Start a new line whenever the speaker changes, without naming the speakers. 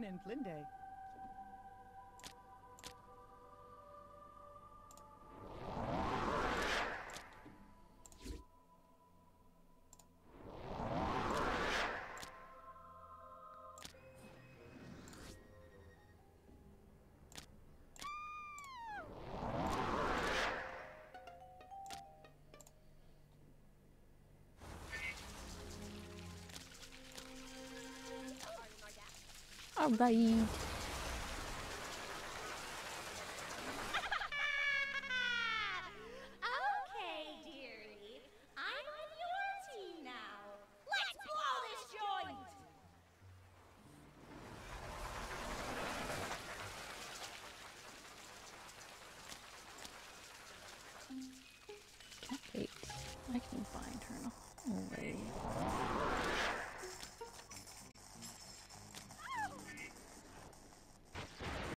men in Plinde.
Alright.